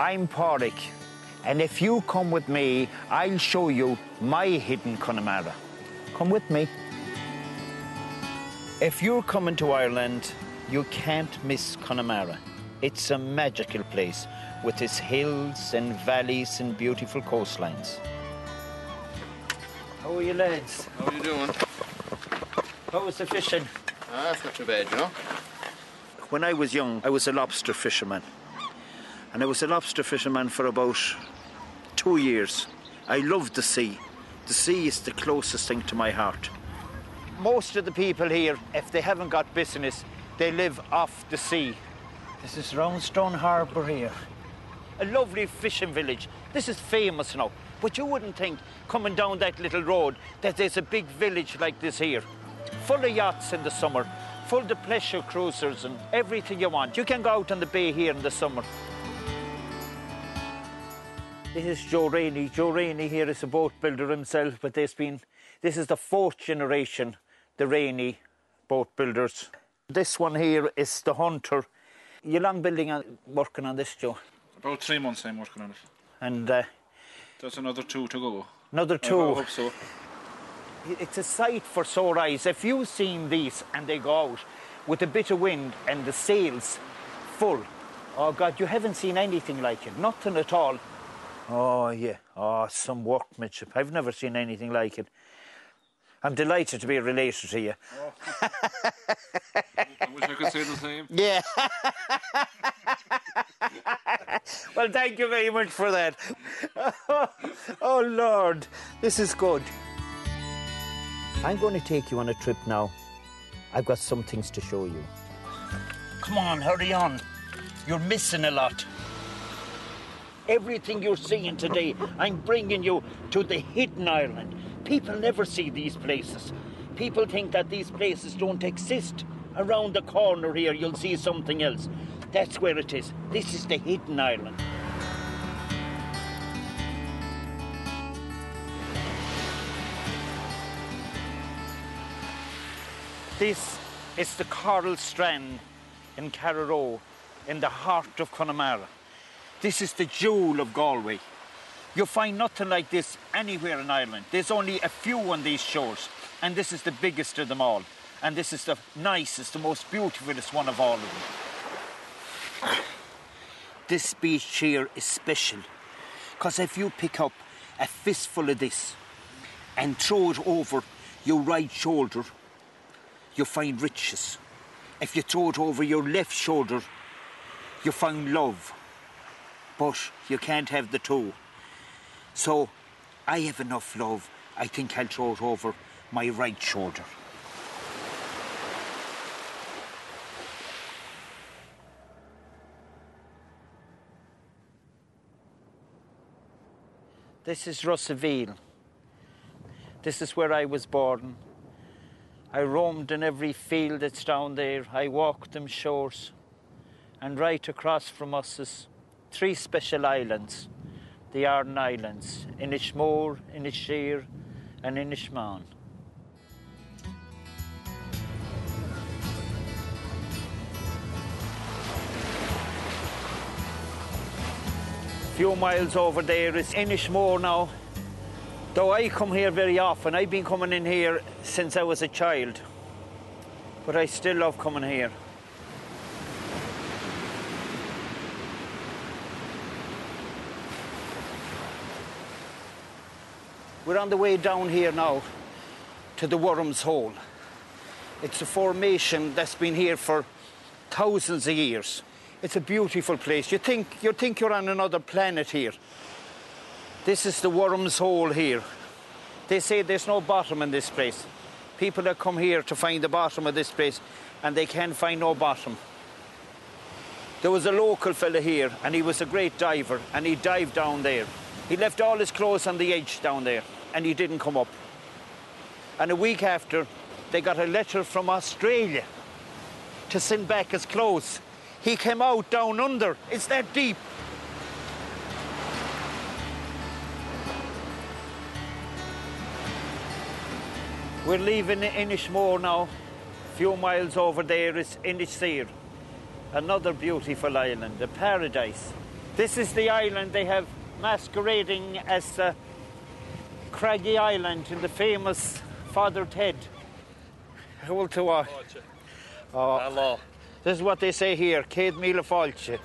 I'm Padraig, and if you come with me, I'll show you my hidden Connemara. Come with me. If you're coming to Ireland, you can't miss Connemara. It's a magical place with its hills and valleys and beautiful coastlines. How are you, lads? How are you doing? How was the fishing? Ah, that's not too bad, you know. When I was young, I was a lobster fisherman. And I was a lobster fisherman for about two years. I loved the sea. The sea is the closest thing to my heart. Most of the people here, if they haven't got business, they live off the sea. This is Roundstone Harbour here. A lovely fishing village. This is famous now. But you wouldn't think, coming down that little road, that there's a big village like this here. Full of yachts in the summer, full of pleasure cruisers and everything you want. You can go out on the bay here in the summer. This is Joe Rainey. Joe Rainey here is a boat builder himself, but there's been, this is the fourth generation, the Rainey boat builders. This one here is the Hunter. You're long building on, working on this, Joe? About three months I'm working on it. And uh, There's another two to go. another two. I hope so. It's a sight for sore eyes. If you've seen these and they go out with a bit of wind and the sails full, oh God, you haven't seen anything like it. Nothing at all. Oh, yeah. Oh, some workmanship. I've never seen anything like it. I'm delighted to be related to you. I wish I could say the same. Yeah. well, thank you very much for that. oh, Lord, this is good. I'm going to take you on a trip now. I've got some things to show you. Come on, hurry on. You're missing a lot. Everything you're seeing today, I'm bringing you to the hidden island. People never see these places. People think that these places don't exist. Around the corner here, you'll see something else. That's where it is. This is the hidden island. This is the Coral Strand in Carraroe, in the heart of Connemara. This is the jewel of Galway. You'll find nothing like this anywhere in Ireland. There's only a few on these shores, and this is the biggest of them all. And this is the nicest, the most beautifulest one of all of them. This beach here is special, because if you pick up a fistful of this and throw it over your right shoulder, you find riches. If you throw it over your left shoulder, you find love. But you can't have the two. So I have enough love, I think I'll throw it over my right shoulder. This is Rossaveel. This is where I was born. I roamed in every field that's down there. I walked them shores. And right across from us is three special islands the Aran Islands Inishmore, Inisheer, and Inishmaan. few miles over there is Inishmore now. Though I come here very often, I've been coming in here since I was a child. But I still love coming here. We're on the way down here now to the Worm's Hole. It's a formation that's been here for thousands of years. It's a beautiful place. You think you think you're on another planet here. This is the Worm's Hole here. They say there's no bottom in this place. People that come here to find the bottom of this place and they can't find no bottom. There was a local fella here and he was a great diver and he dived down there. He left all his clothes on the edge down there and he didn't come up. And a week after, they got a letter from Australia to send back his clothes. He came out down under. It's that deep. We're leaving Inishmore now. A few miles over there is Inisheer, another beautiful island, a paradise. This is the island they have masquerading as the Craggy Island in the famous Father Ted. To what? Oh, Hello. this is what they say here, Céad Míle Fáilte.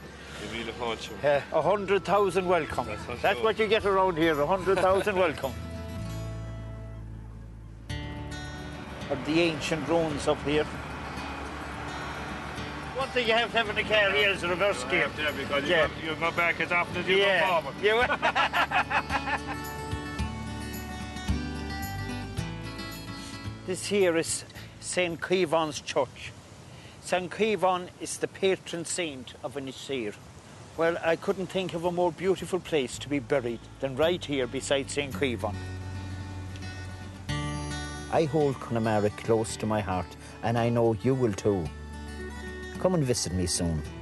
Uh, a hundred thousand welcome. That's That's sure. what you get around here, a hundred thousand welcome. Of the ancient ruins up here. Thing you have to have in the car here is a reverse gear. because Yeah. you go back as often as you go Yeah. forward. You- this here is St. Caomhán's Church. St. Caomhán is the patron saint of Inisheer. Well, I couldn't think of a more beautiful place to be buried than right here beside St. Caomhán. I hold Connemara close to my heart, and I know you will too. Come and visit me soon.